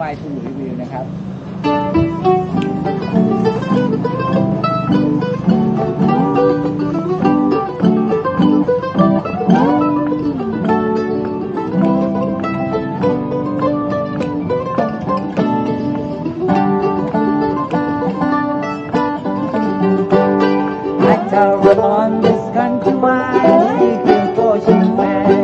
My To Review นะครับจะร้อนดิสกันเข้าไปที่คือโกชิงแฟน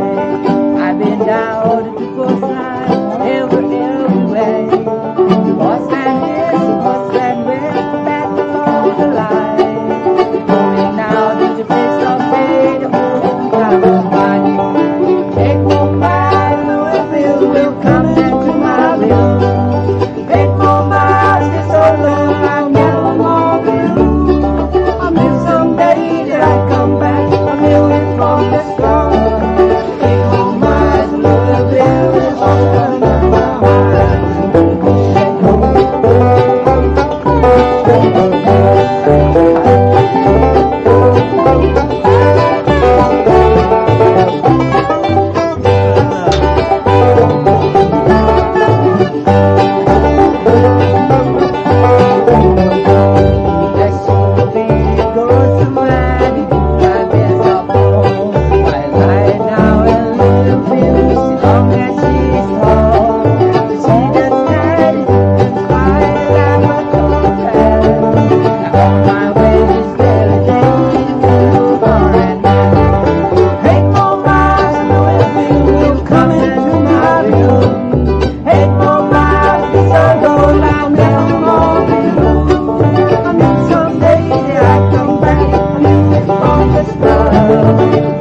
estás.